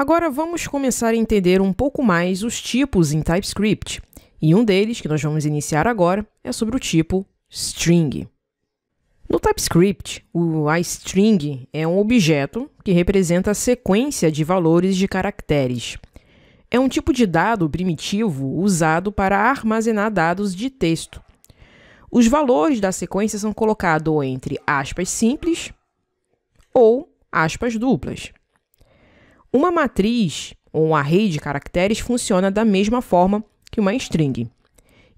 Agora vamos começar a entender um pouco mais os tipos em TypeScript. E um deles, que nós vamos iniciar agora, é sobre o tipo string. No TypeScript, o iString é um objeto que representa a sequência de valores de caracteres. É um tipo de dado primitivo usado para armazenar dados de texto. Os valores da sequência são colocados entre aspas simples ou aspas duplas. Uma matriz ou um array de caracteres funciona da mesma forma que uma string.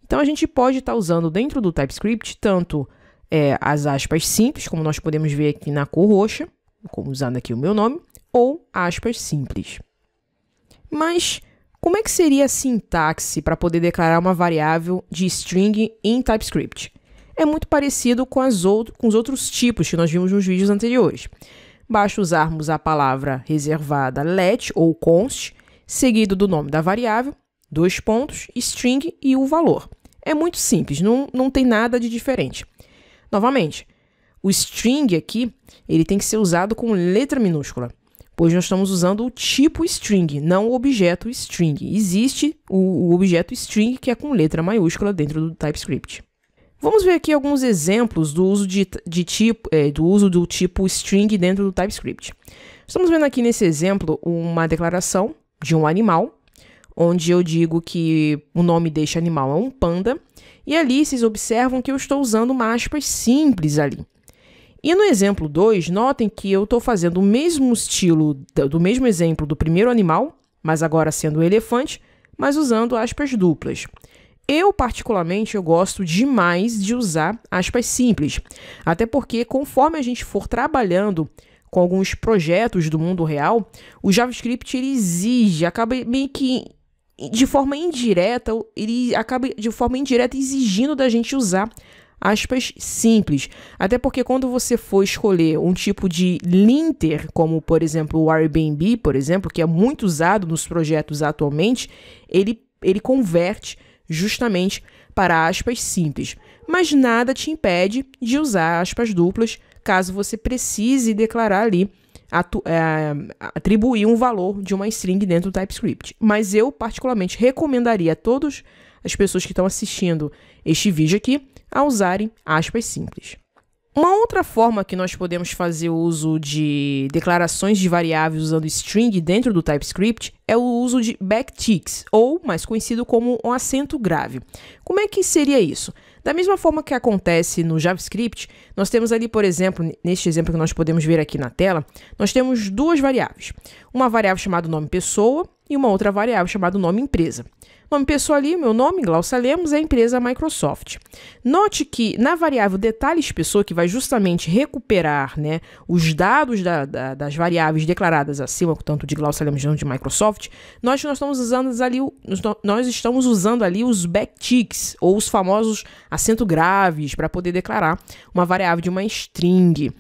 Então a gente pode estar tá usando dentro do TypeScript tanto é, as aspas simples, como nós podemos ver aqui na cor roxa, como usando aqui o meu nome, ou aspas simples. Mas como é que seria a sintaxe para poder declarar uma variável de string em TypeScript? É muito parecido com, as outro, com os outros tipos que nós vimos nos vídeos anteriores. Basta usarmos a palavra reservada let ou const, seguido do nome da variável, dois pontos, string e o valor. É muito simples, não, não tem nada de diferente. Novamente, o string aqui, ele tem que ser usado com letra minúscula, pois nós estamos usando o tipo string, não o objeto string. Existe o, o objeto string que é com letra maiúscula dentro do TypeScript. Vamos ver aqui alguns exemplos do uso, de, de tipo, é, do, uso do tipo string dentro do TypeScript. Estamos vendo aqui nesse exemplo uma declaração de um animal, onde eu digo que o nome deste animal é um panda e ali vocês observam que eu estou usando uma aspas simples ali. E no exemplo 2, notem que eu estou fazendo o mesmo estilo do mesmo exemplo do primeiro animal, mas agora sendo o elefante, mas usando aspas duplas. Eu, particularmente, eu gosto demais de usar aspas simples, até porque conforme a gente for trabalhando com alguns projetos do mundo real, o JavaScript ele exige, acaba meio que de forma indireta, ele acaba de forma indireta exigindo da gente usar aspas simples. Até porque quando você for escolher um tipo de linter, como por exemplo o Airbnb, por exemplo, que é muito usado nos projetos atualmente, ele, ele converte justamente para aspas simples. Mas nada te impede de usar aspas duplas caso você precise declarar ali é, atribuir um valor de uma string dentro do TypeScript. Mas eu, particularmente, recomendaria a todas as pessoas que estão assistindo este vídeo aqui a usarem aspas simples. Uma outra forma que nós podemos fazer uso de declarações de variáveis usando string dentro do TypeScript é o uso de backticks, ou mais conhecido como um acento grave. Como é que seria isso? Da mesma forma que acontece no JavaScript, nós temos ali, por exemplo, neste exemplo que nós podemos ver aqui na tela, nós temos duas variáveis. Uma variável chamada nome pessoa e uma outra variável chamada nome empresa. Nome ali, meu nome, Glaucia Lemos, é a empresa Microsoft. Note que na variável detalhes pessoa, que vai justamente recuperar né, os dados da, da, das variáveis declaradas acima, tanto de Glaucia Lemos quanto de Microsoft, nós, nós, estamos usando ali, nós estamos usando ali os backticks, ou os famosos acento graves, para poder declarar uma variável de uma string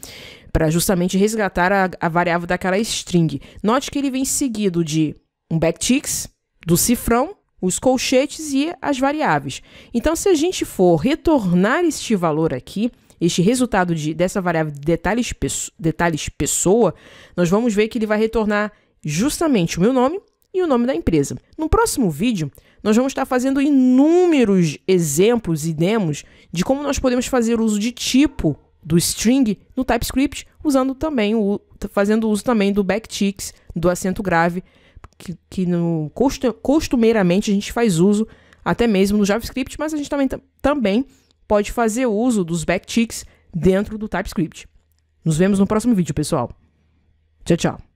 para justamente resgatar a, a, variável daquela string. Note que ele vem seguido de um backticks, do cifrão os colchetes e as variáveis. Então, se a gente for retornar este valor aqui, este resultado de, dessa variável de detalhes, detalhes pessoa, nós vamos ver que ele vai retornar justamente o meu nome e o nome da empresa. No próximo vídeo, nós vamos estar fazendo inúmeros exemplos e demos de como nós podemos fazer uso de tipo do string no TypeScript, usando também o, fazendo uso também do backticks, do acento grave que, que no, costumeiramente a gente faz uso até mesmo no JavaScript, mas a gente também, também pode fazer uso dos backticks dentro do TypeScript. Nos vemos no próximo vídeo, pessoal. Tchau, tchau.